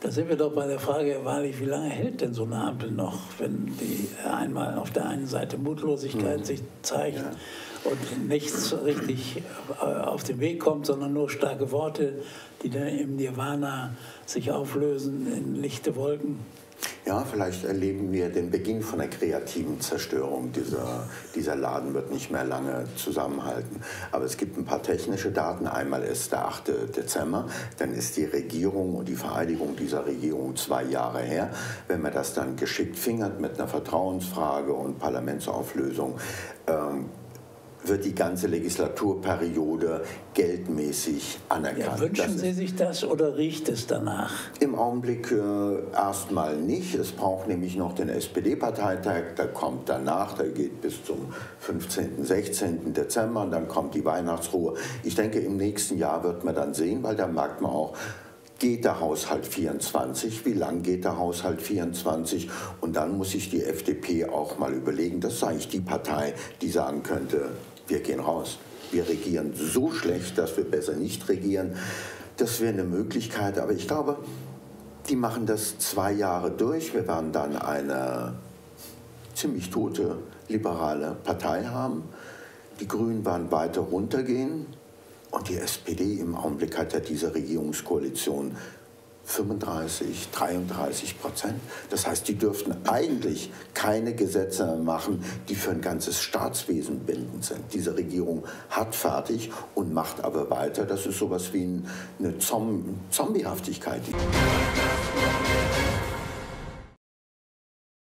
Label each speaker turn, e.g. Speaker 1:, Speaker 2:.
Speaker 1: Da sind wir doch bei der Frage, wahrlich, wie lange hält denn so eine Ampel noch, wenn die einmal auf der einen Seite Mutlosigkeit mhm. sich zeigt ja. und nichts richtig äh, auf den Weg kommt, sondern nur starke Worte, die dann im Nirvana sich auflösen in lichte Wolken?
Speaker 2: Ja, vielleicht erleben wir den Beginn von einer kreativen Zerstörung. Dieser, dieser Laden wird nicht mehr lange zusammenhalten. Aber es gibt ein paar technische Daten. Einmal ist der 8. Dezember, dann ist die Regierung und die Vereidigung dieser Regierung zwei Jahre her. Wenn man das dann geschickt fingert mit einer Vertrauensfrage und Parlamentsauflösung, ähm, wird die ganze Legislaturperiode geldmäßig anerkannt.
Speaker 1: Ja, wünschen Sie sich das oder riecht es danach?
Speaker 2: Im Augenblick äh, erstmal nicht. Es braucht nämlich noch den SPD-Parteitag, der kommt danach, der geht bis zum 15., 16. Dezember und dann kommt die Weihnachtsruhe. Ich denke, im nächsten Jahr wird man dann sehen, weil da merkt man auch, geht der Haushalt 24, wie lang geht der Haushalt 24 und dann muss sich die FDP auch mal überlegen, das ist eigentlich die Partei, die sagen könnte, wir gehen raus. Wir regieren so schlecht, dass wir besser nicht regieren. Das wäre eine Möglichkeit, aber ich glaube, die machen das zwei Jahre durch. Wir werden dann eine ziemlich tote liberale Partei haben. Die Grünen werden weiter runtergehen. Und die SPD im Augenblick hat ja diese Regierungskoalition 35, 33 Prozent. Das heißt, die dürften eigentlich keine Gesetze machen, die für ein ganzes Staatswesen bindend sind. Diese Regierung hat fertig und macht aber weiter. Das ist sowas wie eine Zombie Zombiehaftigkeit.